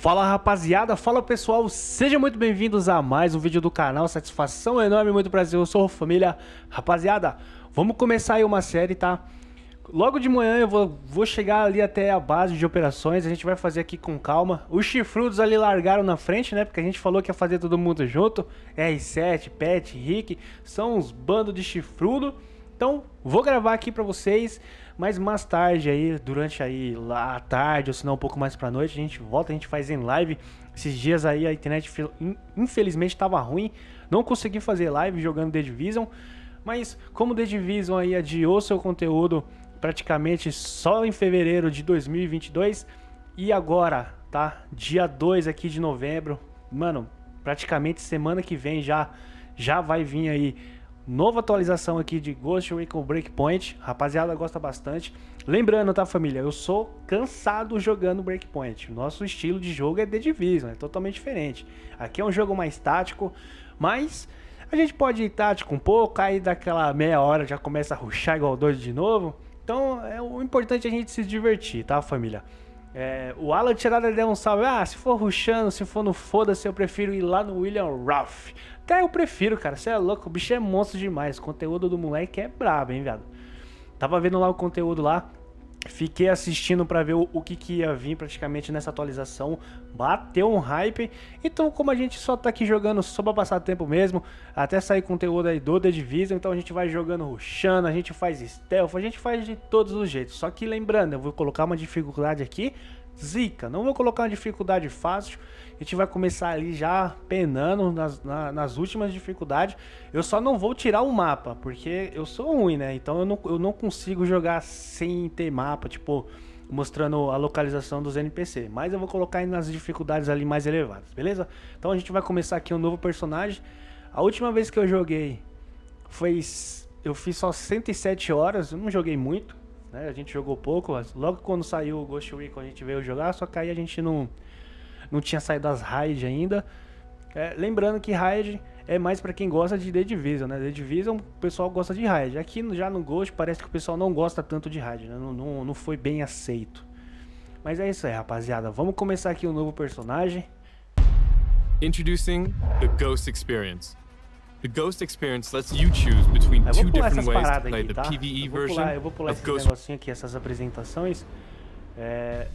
Fala rapaziada, fala pessoal, sejam muito bem-vindos a mais um vídeo do canal, satisfação enorme, muito prazer, eu sou família. Rapaziada, vamos começar aí uma série, tá? Logo de manhã eu vou, vou chegar ali até a base de operações, a gente vai fazer aqui com calma. Os chifrudos ali largaram na frente, né? Porque a gente falou que ia fazer todo mundo junto. R7, Pet, Rick, são uns bandos de chifrudo. Então, vou gravar aqui pra vocês. Mas mais tarde aí, durante aí lá à tarde, ou se não um pouco mais pra noite, a gente volta, a gente faz em live. Esses dias aí a internet infelizmente tava ruim, não consegui fazer live jogando The Division. Mas como The Division aí adiou seu conteúdo praticamente só em fevereiro de 2022 e agora, tá? Dia 2 aqui de novembro, mano, praticamente semana que vem já já vai vir aí Nova atualização aqui de Ghost Recon Breakpoint. Rapaziada, gosta bastante. Lembrando, tá, família? Eu sou cansado jogando Breakpoint. Nosso estilo de jogo é The Division, é totalmente diferente. Aqui é um jogo mais tático, mas a gente pode ir tático um pouco, aí daquela meia hora já começa a ruxar igual doido de novo. Então, é o importante é a gente se divertir, tá, família? É, o Alan Tirada deu um salve. Ah, se for ruxando, se for no foda-se, eu prefiro ir lá no William Ruff. Até eu prefiro, cara. Você é louco, o bicho é monstro demais. O conteúdo do moleque é brabo, hein, viado. Tava vendo lá o conteúdo lá. Fiquei assistindo para ver o, o, que, que ia vir praticamente nessa atualização. Bateu um hype. Então, como a gente só tá aqui jogando só pra passar tempo mesmo, até sair conteúdo aí do The Division, então a gente vai jogando rushando, a gente faz stealth, a gente faz de todos os jeitos. Só que lembrando, eu vou colocar uma dificuldade aqui zica. Não vou colocar uma dificuldade fácil. A gente vai começar ali já penando nas, na, nas últimas dificuldades. Eu só não vou tirar o mapa, porque eu sou ruim, né? Então eu não, eu não consigo jogar sem ter mapa, tipo, mostrando a localização dos NPC. Mas eu vou colocar nas dificuldades ali mais elevadas, beleza? Então a gente vai começar aqui um novo personagem. A última vez que eu joguei foi. Eu fiz só 107 horas, eu não joguei muito. Né? A gente jogou pouco, logo quando saiu o Ghost Recon a gente veio jogar, só que aí a gente não, não tinha saído das raids ainda. É, lembrando que raid é mais para quem gosta de The Division, né? The Division o pessoal gosta de raid. Aqui já no Ghost parece que o pessoal não gosta tanto de raid, né? não, não, não foi bem aceito. Mas é isso aí, rapaziada. Vamos começar aqui um novo personagem. Introducing the Ghost Experience. The Ghost experience lets you choose between two different ways to play aqui, tá? the PvE eu version pular, eu vou pular esse Ghost... negocinho aqui, essas apresentações. É...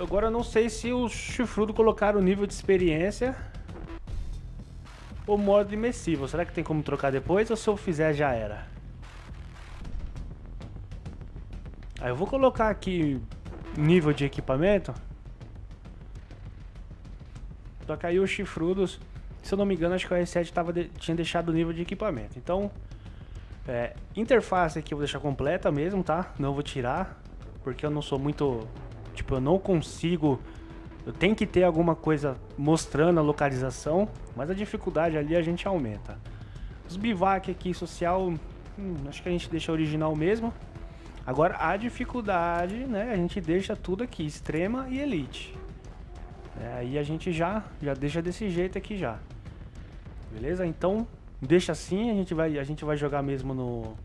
Agora eu não sei se os chifrudo colocaram o nível de experiência ou modo imersivo. Será que tem como trocar depois ou se eu fizer já era? Aí eu vou colocar aqui nível de equipamento. Só que aí os chifrudos se eu não me engano, acho que o R7 tava de, tinha deixado o nível de equipamento. Então, é, interface aqui eu vou deixar completa mesmo, tá? Não vou tirar, porque eu não sou muito... Tipo, eu não consigo... Eu tenho que ter alguma coisa mostrando a localização, mas a dificuldade ali a gente aumenta. Os bivac aqui social, hum, acho que a gente deixa original mesmo. Agora a dificuldade, né, a gente deixa tudo aqui, extrema e elite. É, aí a gente já, já deixa desse jeito aqui já. Beleza? Então, deixa assim, a gente vai, a gente vai jogar mesmo no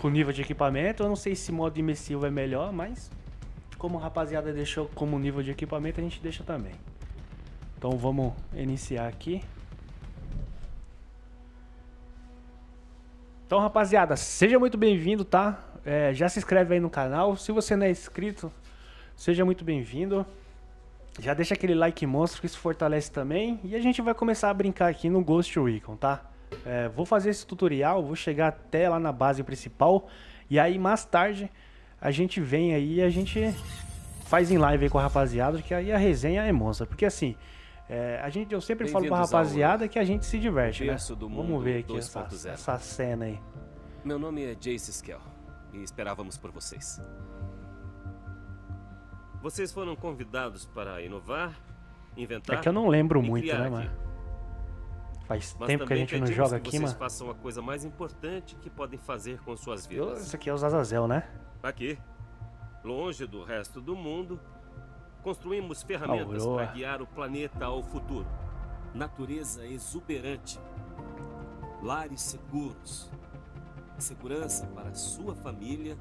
com nível de equipamento. Eu não sei se modo imersivo é melhor, mas como a rapaziada deixou como nível de equipamento, a gente deixa também. Então vamos iniciar aqui. Então, rapaziada, seja muito bem-vindo, tá? É, já se inscreve aí no canal. Se você não é inscrito, seja muito bem-vindo. Já deixa aquele like monstro que isso fortalece também. E a gente vai começar a brincar aqui no Ghost Recon, tá? É, vou fazer esse tutorial, vou chegar até lá na base principal. E aí mais tarde a gente vem aí e a gente faz em live aí com a rapaziada, que aí a resenha é monstra. Porque assim, é, a gente, eu sempre falo pra rapaziada que a gente se diverte, né? Vamos ver aqui essa, essa cena aí. Meu nome é Jace Skell e esperávamos por vocês. Vocês foram convidados para inovar, inventar. É que eu não lembro muito, né, mano? Faz Mas tempo que a gente não joga aqui, mano. Vocês façam a coisa mais importante que podem fazer com suas vidas. Isso aqui é o Zazazel, né? Aqui, longe do resto do mundo, construímos ferramentas para guiar o planeta ao futuro. Natureza exuberante, lares seguros, segurança para sua família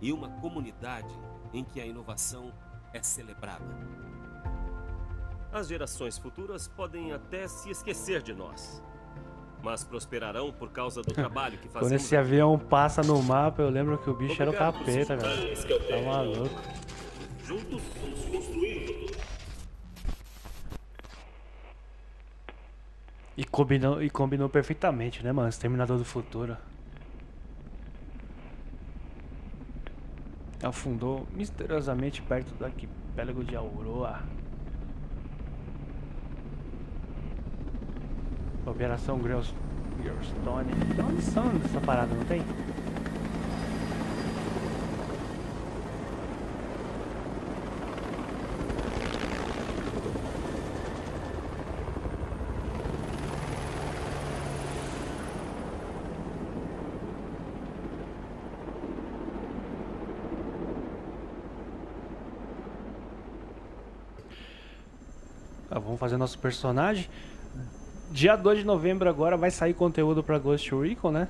e uma comunidade em que a inovação é celebrada. As gerações futuras podem até se esquecer de nós. Mas prosperarão por causa do trabalho que fazemos. Quando esse avião passa no mapa, eu lembro que o bicho Obrigado era o capeta, velho. Tá maluco. Juntos vamos construir E combinou, e combinou perfeitamente, né, mano? Exterminador do Futuro. Afundou misteriosamente perto do arquipélago de Aurora. Operação Grillstone. Tem uma missão dessa parada, não tem? Ah, vamos fazer nosso personagem. Dia 2 de novembro agora vai sair conteúdo pra Ghost Recon, né?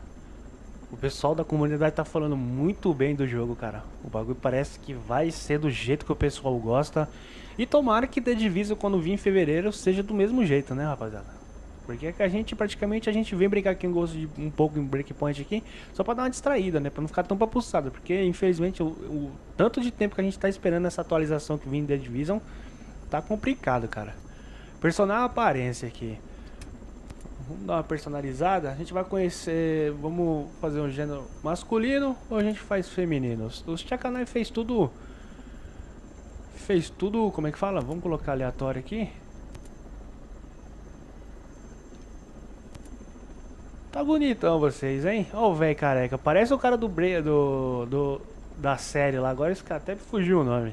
O pessoal da comunidade tá falando muito bem do jogo, cara. O bagulho parece que vai ser do jeito que o pessoal gosta. E tomara que The Division quando vir em fevereiro seja do mesmo jeito, né, rapaziada? Porque é que a gente praticamente a gente vem brincar aqui um gosto de um pouco em breakpoint aqui, só pra dar uma distraída, né? Pra não ficar tão papuçado. Porque infelizmente o, o tanto de tempo que a gente tá esperando essa atualização que vem em The Division tá complicado, cara. Personal aparência aqui. Vamos dar uma personalizada. A gente vai conhecer. Vamos fazer um gênero masculino ou a gente faz feminino? Os Chakanai fez tudo. Fez tudo. Como é que fala? Vamos colocar aleatório aqui. Tá bonitão vocês, hein? Ó o velho careca. Parece o cara do, do, do da série lá. Agora esse cara até fugiu o nome.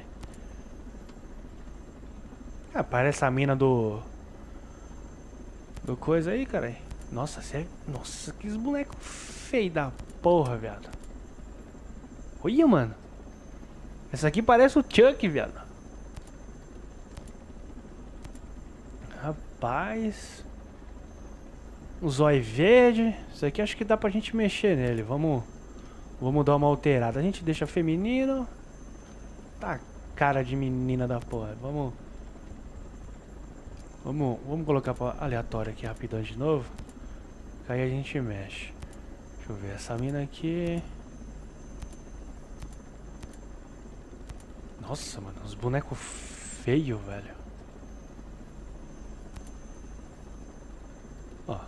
Ah, parece a mina do... Do coisa aí, cara. Nossa, sério? Nossa, que boneco feio da porra, viado. Olha, mano. Essa aqui parece o Chuck, viado. Rapaz. O zóio verde. Isso aqui acho que dá pra gente mexer nele. Vamos... Vamos dar uma alterada. A gente deixa feminino. Tá cara de menina da porra. Vamos... Vamos, vamos colocar para aleatório aqui rapidão de novo. Aí a gente mexe. Deixa eu ver essa mina aqui. Nossa, mano, os bonecos feios, velho. Ó,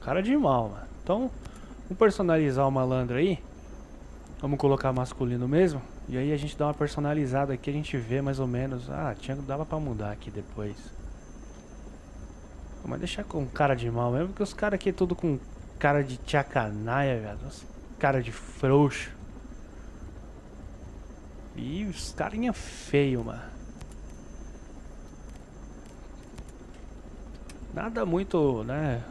cara de mal, mano. Então, vamos personalizar o malandro aí. Vamos colocar masculino mesmo. E aí a gente dá uma personalizada aqui, a gente vê mais ou menos. Ah, tinha, dava pra mudar aqui depois. Mas deixar com cara de mal mesmo, porque os caras aqui é tudo com cara de tchacanaia, velho. Cara de frouxo. E os carinha feio, mano. Nada muito, né?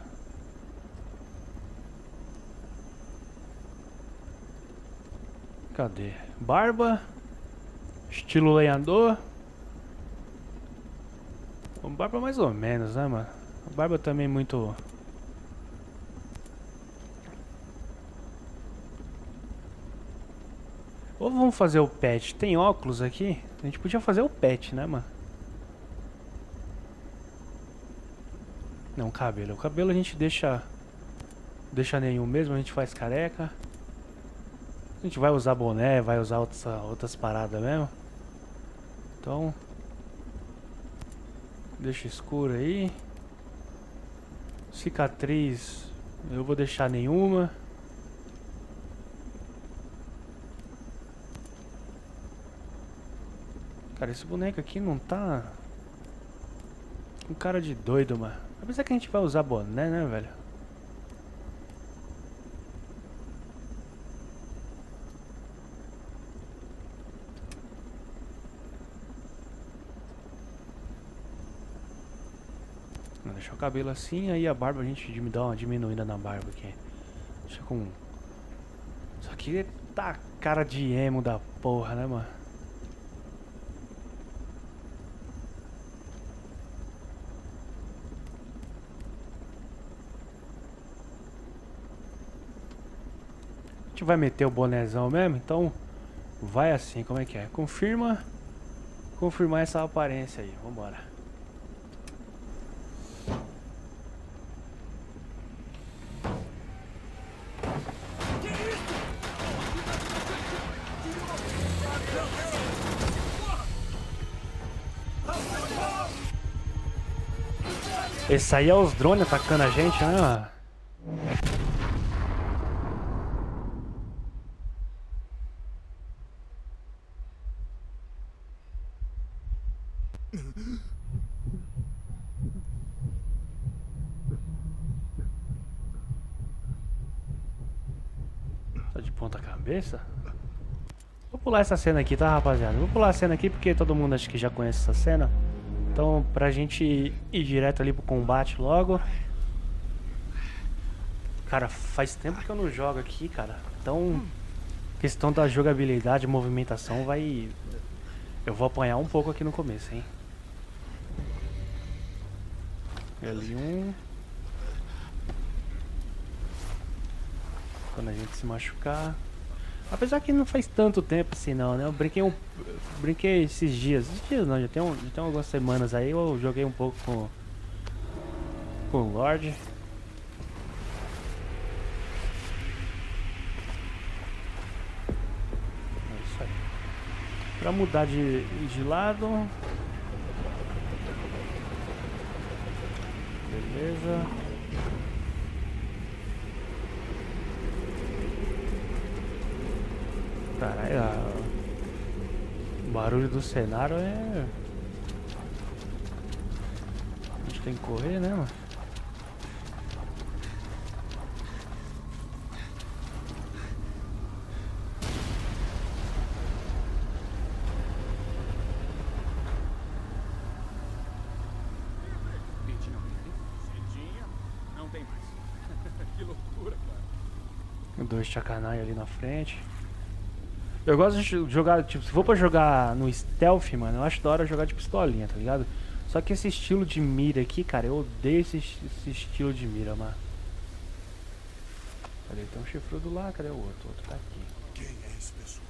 Cadê? Barba. Estilo lenhador. Barba mais ou menos, né, mano? A barba também muito... Ou vamos fazer o pet. Tem óculos aqui? A gente podia fazer o pet, né, mano? Não, cabelo. O cabelo a gente deixa... Deixa nenhum mesmo, a gente faz careca. A gente vai usar boné, vai usar outras, outras paradas mesmo. Então... Deixa escuro aí. Cicatriz, eu vou deixar nenhuma. Cara, esse boneco aqui não tá... Com cara de doido, mano. Apesar que a gente vai usar boné, né, velho? Deixa o cabelo assim, aí a barba a gente dá uma diminuída na barba aqui. Deixa com... Isso aqui tá cara de emo da porra, né, mano? A gente vai meter o bonézão mesmo, então vai assim, como é que é? Confirma, confirmar essa aparência aí, vambora. Esse aí é os drones atacando a gente, né? Tá de ponta cabeça? Vou pular essa cena aqui, tá, rapaziada? Vou pular a cena aqui porque todo mundo acho que já conhece essa cena. Então, pra gente ir direto ali pro combate logo. Cara, faz tempo que eu não jogo aqui, cara. Então, questão da jogabilidade, movimentação, vai... Eu vou apanhar um pouco aqui no começo, hein? L1... Quando a gente se machucar... Apesar que não faz tanto tempo assim não, né? Eu brinquei um, brinquei esses dias, esses dias não, já tem, um, já tem algumas semanas aí, eu joguei um pouco com com o Lorde. É. Pra mudar de, de lado. Beleza. Caralho, o barulho do cenário é. A gente tem que correr, né, mano? Dois chacanai ali na frente. Eu gosto de jogar, tipo, se for pra jogar no stealth, mano, eu acho da hora jogar de pistolinha, tá ligado? Só que esse estilo de mira aqui, cara, eu odeio esse, esse estilo de mira, mano. Cadê? Tem um chifrudo lá, cadê o outro? O outro tá aqui. Quem é esse pessoal?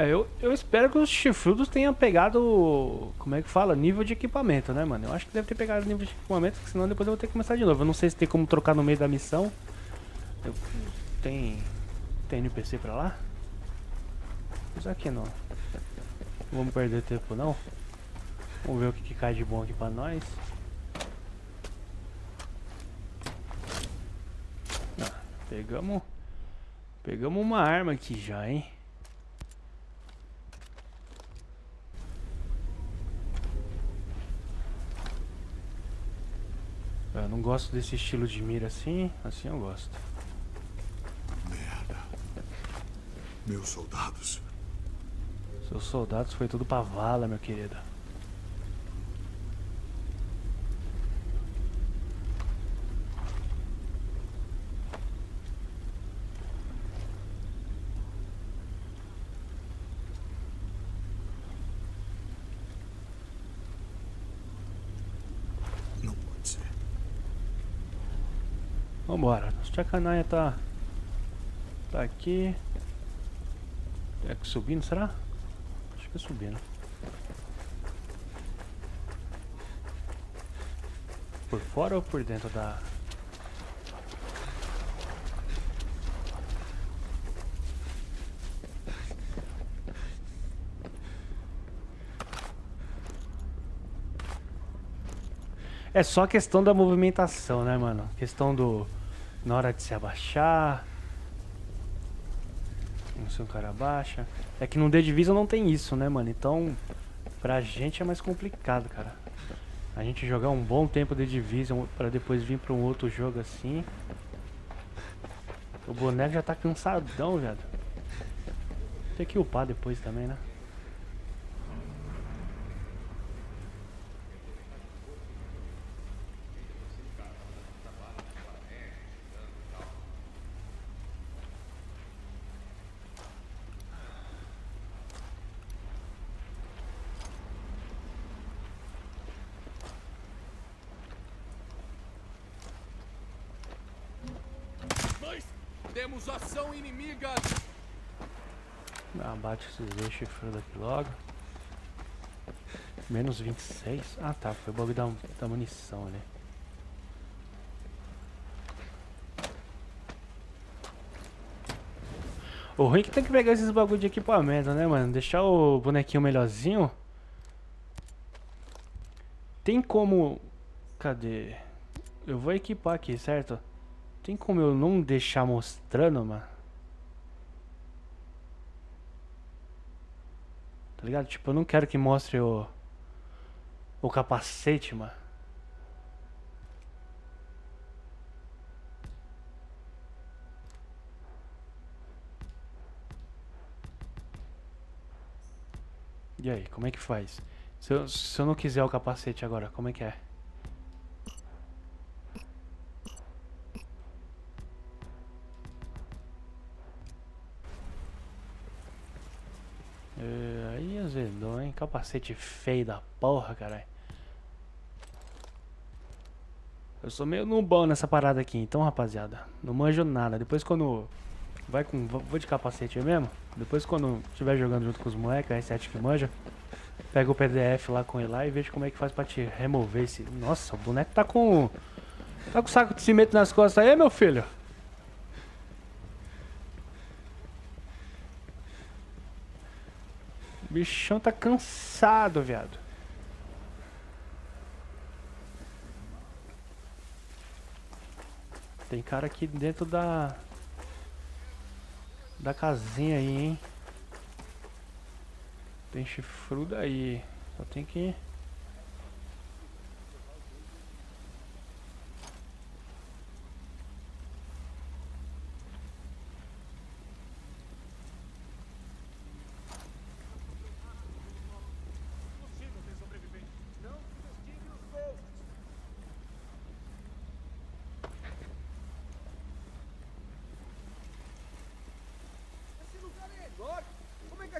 É, eu, eu espero que os chifrudos tenham pegado, como é que fala, nível de equipamento, né, mano? Eu acho que deve ter pegado nível de equipamento, senão depois eu vou ter que começar de novo. Eu não sei se tem como trocar no meio da missão. Eu, tem, tem NPC pra lá? Mas aqui não. Não vamos perder tempo não. Vamos ver o que, que cai de bom aqui pra nós. Ah, pegamos... Pegamos uma arma aqui já, hein? Eu não gosto desse estilo de mira assim, assim eu gosto. Merda. Meus soldados. Seus soldados foi tudo pra vala, meu querido. Vambora. Chacanaia tá... Tá aqui. É que subindo, será? Acho que é subindo. Por fora ou por dentro da... É só questão da movimentação, né, mano? Questão do na hora de se abaixar. Não sei o cara abaixa. É que no The Division não tem isso, né, mano? Então, pra gente é mais complicado, cara. A gente jogar um bom tempo The Division pra depois vir pra um outro jogo assim. O boneco já tá cansadão, velho. Tem que upar depois também, né? Temos ação inimiga! Abate esses dois chifrudos aqui logo. Menos 26. Ah tá, foi o bug da, da munição ali. O ruim é que tem que pegar esses bagulho de equipamento, né, mano? Deixar o bonequinho melhorzinho. Tem como... Cadê? Eu vou equipar aqui, certo? Tem como eu não deixar mostrando, mano? Tá ligado? Tipo, eu não quero que mostre o... O capacete, mano. E aí, como é que faz? Se eu, se eu não quiser o capacete agora, como é que é aí azedou, hein? Capacete feio da porra, caralho. Eu sou meio nubão nessa parada aqui, então rapaziada, não manjo nada. Depois quando vai com vou de capacete mesmo, depois quando estiver jogando junto com os moleques, R7 que manja, pega o PDF lá com ele lá e veja como é que faz pra te remover esse... Nossa, o boneco tá com... Tá com saco de cimento nas costas aí, meu filho? O bichão tá cansado, viado. Tem cara aqui dentro da... Da casinha aí, hein? Tem chifrudo aí. Só tem que...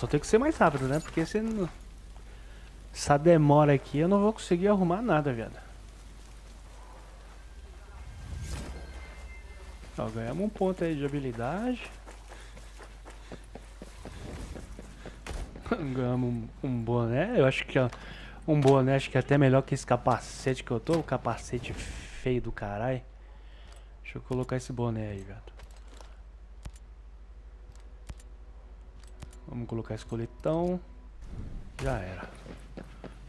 só tenho que ser mais rápido, né? Porque se não... essa demora aqui eu não vou conseguir arrumar nada, viado. Ó, ganhamos um ponto aí de habilidade. ganhamos um, um, boné. Eu acho que ó, um boné acho que é até melhor que esse capacete que eu tô. O capacete feio do caralho. Deixa eu colocar esse boné aí, velho. Vamos colocar esse coletão. Já era.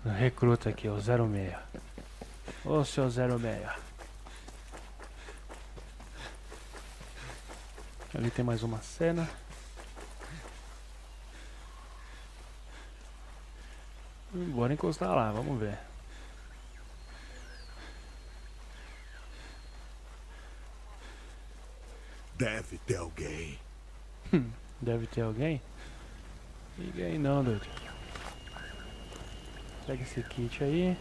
Recruta aqui, o 06. Ô seu 06. Ali tem mais uma cena. Bora encostar lá, vamos ver. Deve ter alguém. Hum, deve ter alguém? Ninguém não, doido. Pega esse kit aí.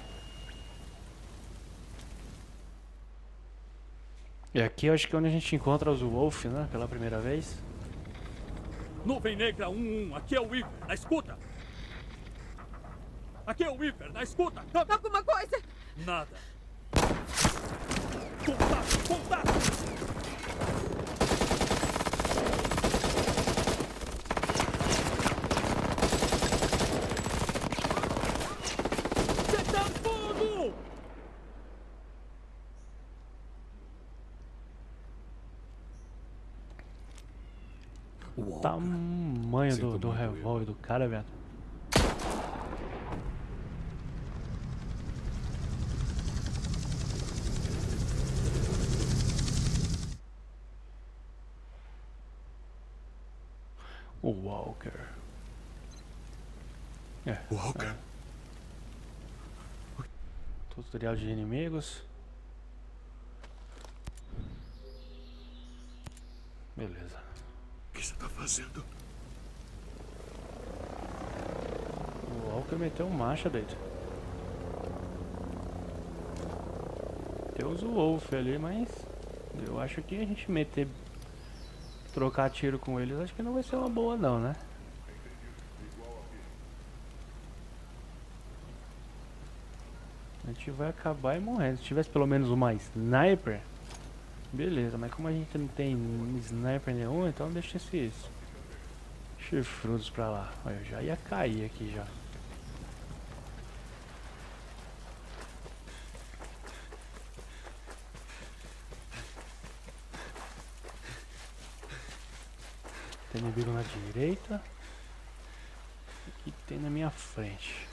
E aqui eu acho que é onde a gente encontra os Wolf, né? Pela primeira vez. Nuvem Negra 1-1, aqui é o Weaver, na escuta! Aqui é o Weaver, na escuta! Alguma coisa? Nada. Contato, contato! Tamanho do, do revólver do cara, velho. O Walker. É. Walker. É. Tutorial de inimigos. Beleza que você está fazendo? O Meteu um marcha, doido. Deus o Wolf ali, mas eu acho que a gente meter trocar tiro com eles, acho que não vai ser uma boa não, né? A gente vai acabar e morrendo. Se tivesse pelo menos uma sniper, beleza. Mas como a gente não tem sniper nenhum, então deixa esses chifrudos pra lá. Olha, eu já ia cair aqui já. Tem inimigo na direita. E tem na minha frente.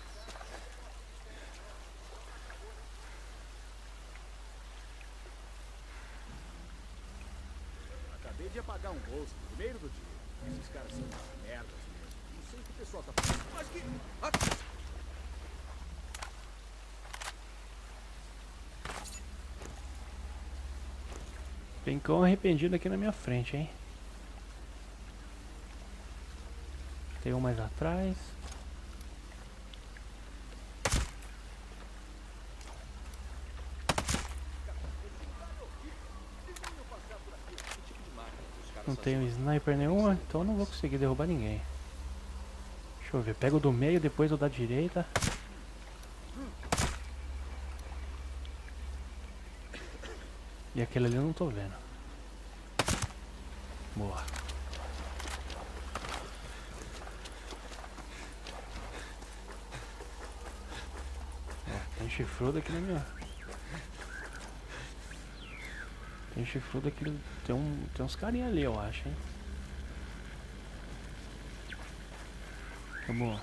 Acabei de apagar um ghost no primeiro do dia. Esses caras são merdas mesmo. Não sei o que o pessoal tá fazendo. Mas que... Ah! Tem cão arrependido aqui na minha frente, hein? Tem um mais atrás. Não tenho sniper nenhuma, então não vou conseguir derrubar ninguém. Deixa eu ver, pego do meio, depois o da direita. E aquele ali eu não tô vendo. Boa. Chifrudo aqui na minha. Tem chifrudo aqui. Tem, um, tem uns carinha ali, eu acho, hein? Vamos.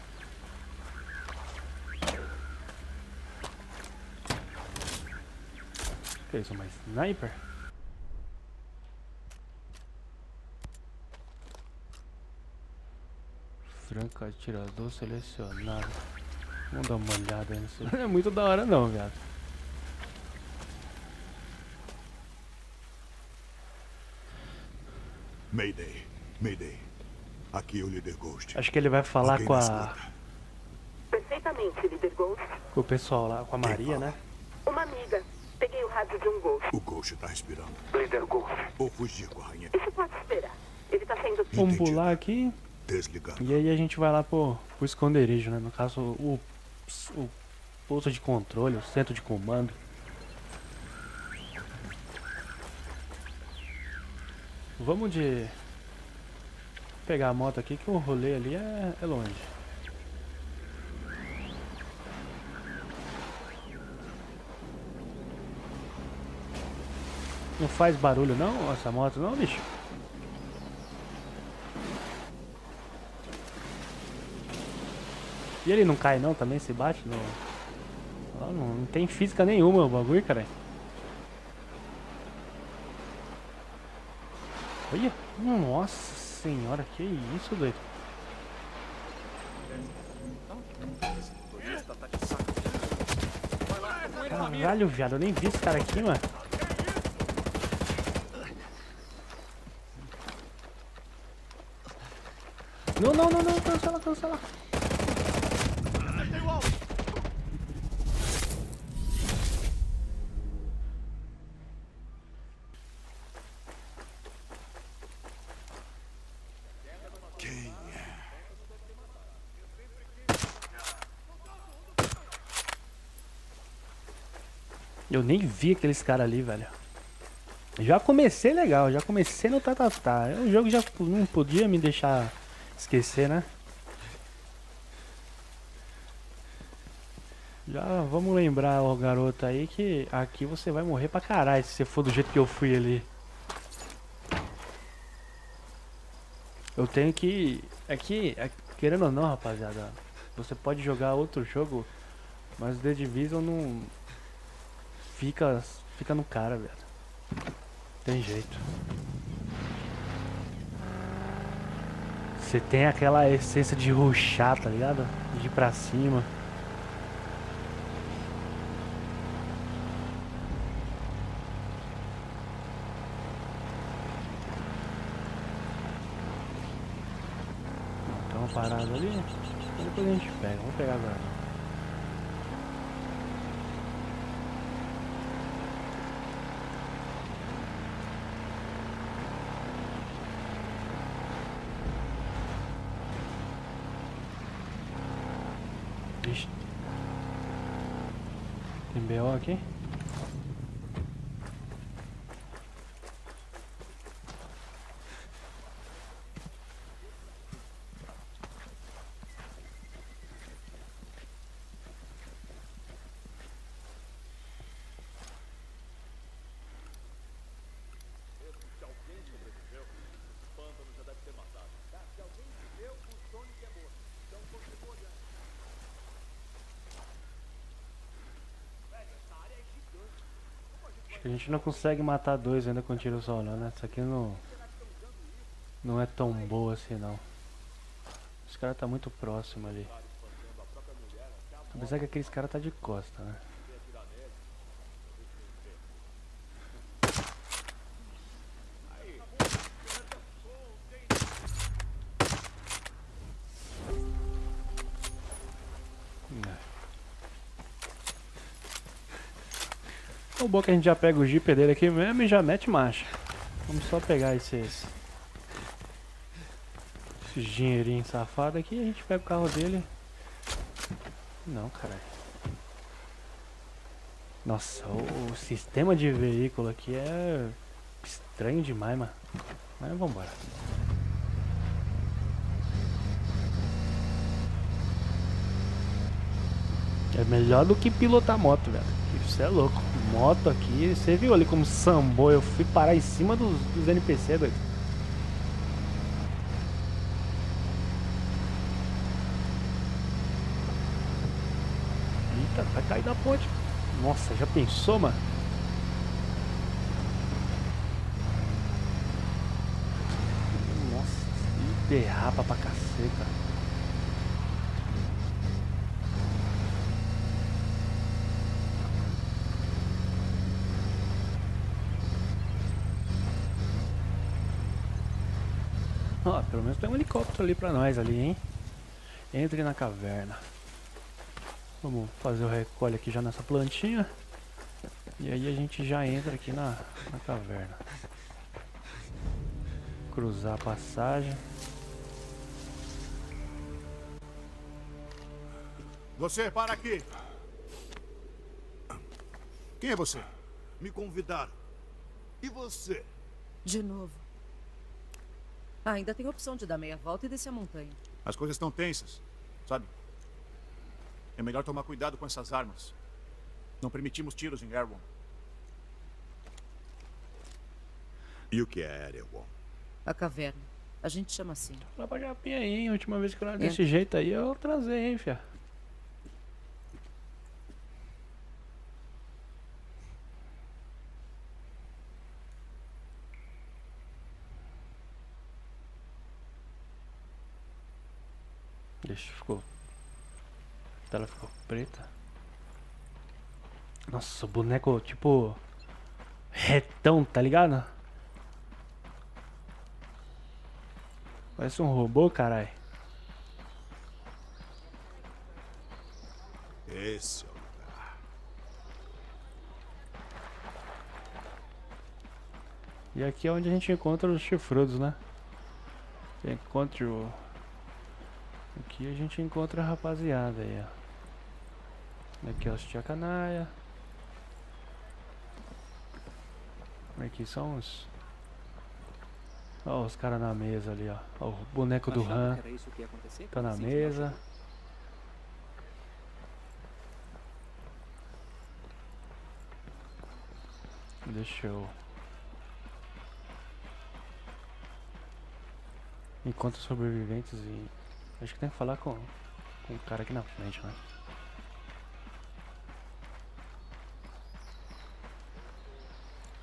Que é isso, uma sniper? Franco atirador selecionado. Vamos dar uma olhada nisso. Não é muito da hora não, viado. Mayday. Mayday. Aqui é o líder Ghost. Acho que ele vai falar Alguém com a? Perfeitamente, líder Ghost. com o pessoal lá, com a Maria, né? Uma amiga. Peguei o rádio de um Ghost. O Ghost tá respirando. Líder Ghost. Ou fugir com a rainha. Isso pode esperar. Ele tá sendo... Vamos Entendido. pular aqui Desligado. e aí a gente vai lá pro, pro esconderijo, né? No caso, o, o posto de controle, o centro de comando. Vamos de pegar a moto aqui que o rolê ali é, é longe. Não faz barulho não essa moto não, bicho? E ele não cai não também, se bate. Ó, não, não tem física nenhuma o bagulho, cara. Olha, nossa senhora, que isso, doido. Caralho, viado, eu nem vi esse cara aqui, mano. Não, não, não, não, cancela, cancela. Eu nem vi aqueles caras ali, velho. Já comecei legal, já comecei no tatatá. O jogo já não podia me deixar esquecer, né? Já vamos lembrar o garoto aí que aqui você vai morrer pra caralho se você for do jeito que eu fui ali. Eu tenho que. É que, é- querendo ou não, rapaziada, você pode jogar outro jogo, mas The Division não. Fica. Fica no cara, velho. Tem jeito. Você tem aquela essência de ruxar, tá ligado? De ir pra cima. Então parado ali. Depois a gente pega. Vamos pegar agora. BO aqui. A gente não consegue matar dois ainda com tiro só não, né? Isso aqui não... Não é tão boa assim não. Esse cara tá muito próximo ali. Apesar que aqueles cara tá de costa, né? O bom que a gente já pega o Jeep dele aqui mesmo e já mete marcha. Vamos só pegar esses... Esses dinheirinhos safados aqui e a gente pega o carro dele. Não, caralho. Nossa, o, o, sistema de veículo aqui é estranho demais, mano. Mas vambora. É melhor do que pilotar moto, velho. Isso é louco. Moto aqui, você viu ali como sambou? Eu fui parar em cima dos, dos NPC, doido. Eita, vai cair da ponte. Nossa, já pensou, mano? Nossa, derrapa pra caceta. Ó, pelo menos tem um helicóptero ali pra nós ali, hein? Entre na caverna. Vamos fazer o recolhe aqui já nessa plantinha. E aí a gente já entra aqui na, na caverna. Cruzar a passagem. Você, para aqui! Quem é você? Me convidaram. E você? De novo. Ah, ainda tem a opção de dar meia volta e descer a montanha. As coisas estão tensas, sabe? É melhor tomar cuidado com essas armas. Não permitimos tiros em Erewhon. E o que é Erewhon? A caverna. A gente chama assim. Lá pra aí, hein? A última vez que eu era desse é. jeito aí, eu trazei, hein, fia? Deixa, ficou. A tela ficou preta. Nossa, o boneco tipo. retão, tá ligado? Parece um robô, carai. Esse é o lugar. E aqui é onde a gente encontra os chifrudos, né? Você encontra o Aqui a gente encontra a rapaziada aí, ó. Aqui é os canaia. Aqui são os... Ó os caras na mesa ali, ó. ó. O boneco do Han. Tá na mesa. Deixa eu... Enquanto sobreviventes e Acho que tem que falar com, com o cara aqui na frente, né?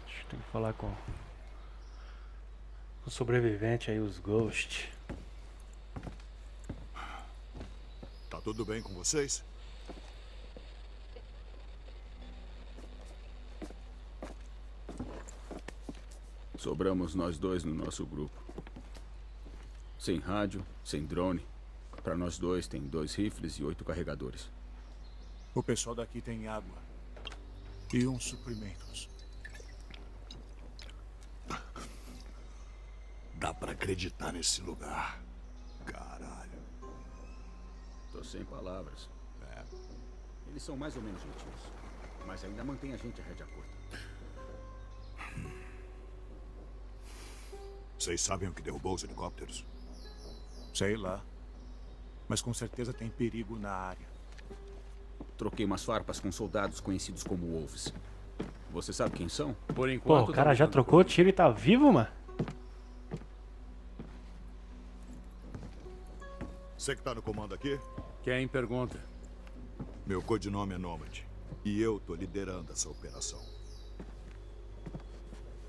Acho que tem que falar com o sobrevivente aí, os Ghost. Tá tudo bem com vocês? Sobramos nós dois no nosso grupo. Sem rádio, sem drone. Para nós dois, tem dois rifles e oito carregadores. O pessoal daqui tem água. E uns suprimentos. Dá para acreditar nesse lugar. Caralho. Tô sem palavras. É. Eles são mais ou menos gentis. Mas ainda mantém a gente a rédea curta. Vocês sabem o que derrubou os helicópteros? Sei lá. Mas com certeza tem perigo na área. Troquei umas farpas com soldados conhecidos como Wolves. Você sabe quem são? Por Pô, enquanto. o cara já trocou tiro e tá vivo, mano? Você que tá no comando aqui? Quem pergunta? Meu codinome é Nomad. E eu tô liderando essa operação.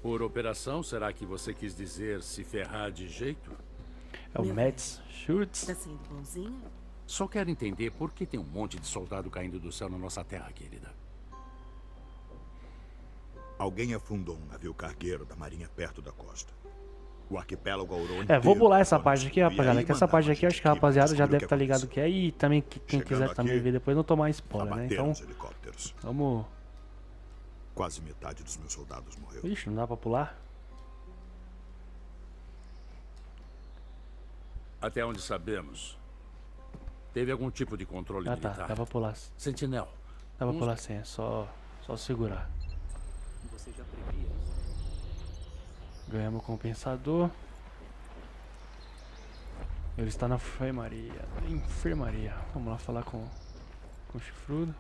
Por operação, será que você quis dizer se ferrar de jeito? É o Mads Schultz. Tá sendo bonzinho? Só quero entender por que tem um monte de soldado caindo do céu na nossa terra, querida. Alguém afundou um navio cargueiro da marinha perto da costa. O arquipélago Aurora É, vou pular essa parte aqui, rapaziada. Que essa parte a aqui, acho que a rapaziada já deve estar ligado o que é. E também que- quem Chegando quiser também aqui, ver depois não tomar spoiler, né? Então, vamos... Quase metade dos meus soldados morreu. Ixi, não dá pra pular? Até onde sabemos, teve algum tipo de controle Ah tá, militar. dá pra pular. Sentinel. Dá pra Uns- pular sim, é só, só segurar. Você já previa Ganhamos o compensador. Ele está na enfermaria. Enfermaria. Vamos lá falar com, com o chifrudo.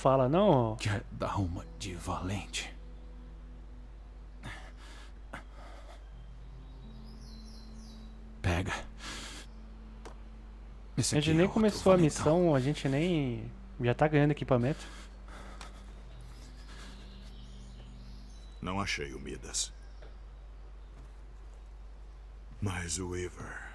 Fala não? Quer dar uma de valente? Pega. Esse A gente aqui nem é começou a valentão. missão, a gente nem... Já tá ganhando equipamento. Não achei o Midas. Mas o Weaver.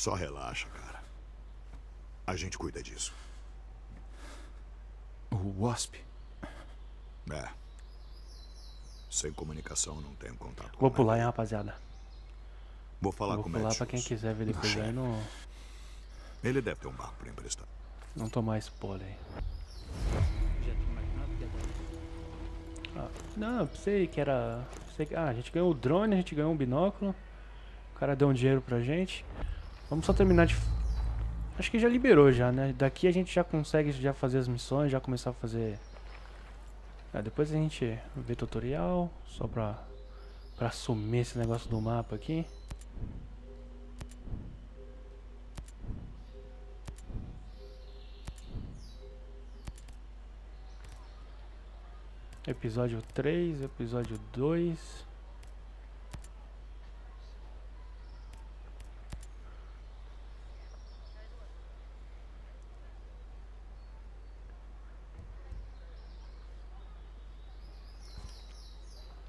Só relaxa, cara. A gente cuida disso. O Wasp. É. Sem comunicação não tenho contato com Vou pular, hein, rapaziada. Vou falar Vou com o pular Matt pra quem quiser ver depois aí, não, Ele deve ter um barco pra emprestar. não tomar spoiler aí. Ah, não, sei que era. Sei que, ah, a gente ganhou o drone, a gente ganhou um binóculo. O cara deu um dinheiro pra gente. Vamos só terminar de. Acho que já liberou já, né? Daqui a gente já consegue já fazer as missões, já começar a fazer. Ah, depois a gente vê tutorial, só pra, pra assumir esse negócio do mapa aqui. Episódio 3, episódio 2.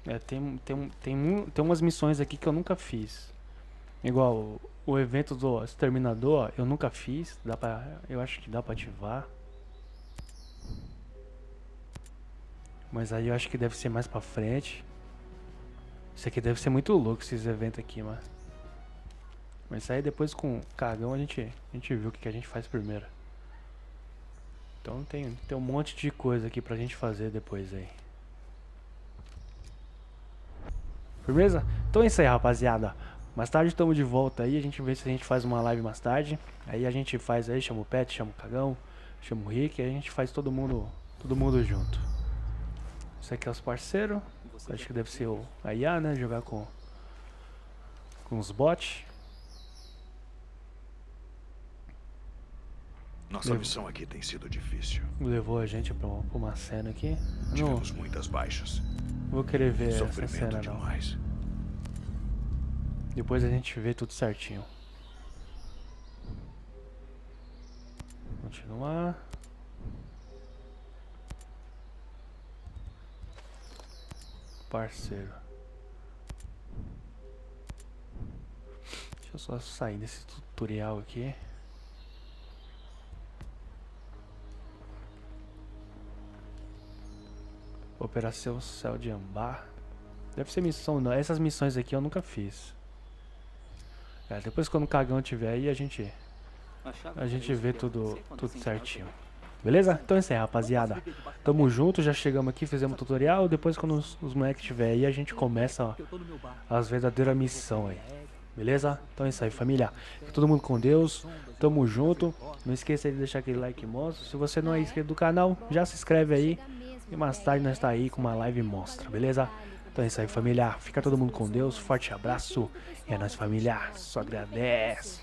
É, tem, tem, tem, tem umas missões aqui que eu nunca fiz. Igual o, evento do Exterminador, eu nunca fiz. Dá pra, eu acho que dá pra ativar. Mas aí eu acho que deve ser mais pra frente. Isso aqui deve ser muito louco, esses eventos aqui, mano. Mas aí depois com cagão a gente, a gente viu o que, que a gente faz primeiro. Então tem, tem um monte de coisa aqui pra gente fazer depois aí. Firmeza? Então é isso aí, rapaziada. Mais tarde estamos de volta aí. A gente vê se a gente faz uma live mais tarde. Aí a gente faz aí, chama o Pet, chama o Cagão, chama o Rick. Aí a gente faz todo mundo, todo mundo junto. Esse aqui é os parceiros. Acho que deve ser o a IA, né? Jogar com, com os bots. Nossa missão aqui tem sido difícil. Levou a gente pra, uma- uma cena aqui. Eu Não Tivemos muitas baixas. Vou querer ver essa cena não. demais. Depois a gente vê tudo certinho. Continuar. Parceiro. Deixa eu só sair desse tutorial aqui. Operação Céu de Ambar. Deve ser missão, não. Essas missões aqui eu nunca fiz. É, depois quando o cagão tiver aí, a gente a gente vê tudo tudo certinho. Beleza? Então é isso aí, rapaziada. Tamo junto, já chegamos aqui, fizemos o tutorial. Depois quando os, os moleques tiver aí, a gente começa ó, as verdadeiras missões aí. Beleza? Então é isso aí, família. Fica todo mundo com Deus. Tamo junto. Não esqueça de deixar aquele like monstro. Se você não é inscrito do canal, já se inscreve aí. E mais tarde nós tá aí com uma live monstra, beleza? Então é isso aí, família. Fica todo mundo com Deus. Forte abraço. E é nóis, família. Só agradece.